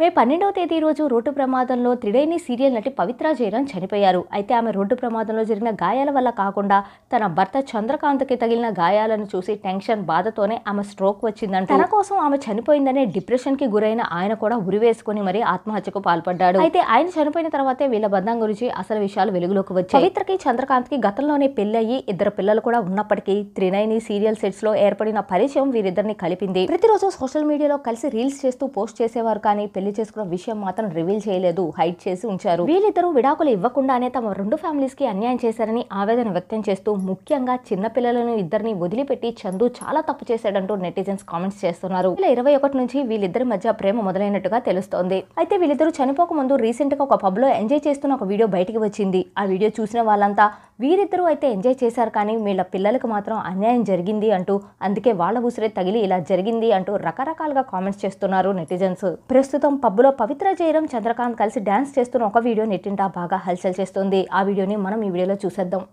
మే పన్నెండవ తేదీ రోజు రోడ్డు ప్రమాదంలో త్రిడేని సీరియల్ నటి పవిత్ర జయరాం చనిపోయారు. అయితే ఆమె రోడ్డు ప్రమాదంలో జరిగిన గాయాల వల్ల కాకుండా తన భర్త చంద్రకాంత్కి తగిలిన గాయాలను చూసి టెన్షన్ బాధతోనే ఆమె స్ట్రోక్ వచ్చిందంట తన కోసం ఆమె చనిపోయిందనే డిప్రెషన్కి గురైన ఆయన కూడా ఉరివేసుకుని మరీ ఆత్మహత్యకు పాల్పడ్డాడు. అయితే ఆయన చనిపోయిన తర్వాతే వీళ్ళ బంధం గురించి అసలు విషయాలు వెలుగులోకి వచ్చాయి. పవిత్రకి చంద్రకాంత్కి గతంలోనే పెళ్ళయి ఇద్దరు పిల్లలు కూడా ఉన్నప్పటికీ త్రినైని సీరియల్ సెట్స్లో ఏర్పడిన పరిచయం వీరిద్దరిని కలిపింది. ప్రతిరోజు సోషల్ మీడియాలో కలిసి రీల్స్ చేస్తూ పోస్ట్ చేసేవారు కానీ పెళ్ళి చేసుకున్న విషయం మాత్రం రివీల్ చేయలేదు హైడ్ చేసి ఉంచారు. వీళ్ళిద్దరూ విడాకులు ఇవ్వకుండానే తమ రెండు ఫ్యామిలీస్కి అన్యాయం చేశారని ఆవేదన వ్యక్తం చేస్తూ ముఖ్యంగా చిన్న పిల్లలను ఇద్దరిని వదిలిపెట్టి చందు చాలా తప్పు చేశాడంటూ నెటిజన్స్ కామెంట్స్ చేస్తున్నారు. ఇలా ఇరవై ఒకటి నుంచి వీళ్ళిద్దరి మధ్య ప్రేమ మొదలైనట్టుగా తెలుస్తోంది. అయితే వీళ్ళిద్దరూ చనిపోక ముందు రీసెంట్గా ఒక పబ్లో ఎంజాయ్ చేస్తున్న ఒక వీడియో బయటికి వచ్చింది. ఆ వీడియో చూసిన వాళ్ళంతా వీరిద్దరూ అయితే ఎంజాయ్ చేశారు కానీ వీళ్ళ పిల్లలకు మాత్రం అన్యాయం జరిగింది అంటూ అందుకే వాళ్ళ ఉసిరే తగిలి ఇలా జరిగింది అంటూ రకరకాలుగా కామెంట్స్ చేస్తున్నారు నెటిజన్స్. ప్రస్తుతం పబ్బులో పవిత్ర జయరం చంద్రకాంత్ కలిసి డ్యాన్స్ చేస్తున్న ఒక వీడియో నెట్టింటా బాగా హల్చల్ చేస్తుంది. ఆ వీడియోని మనం ఈ వీడియోలో చూసేద్దాం.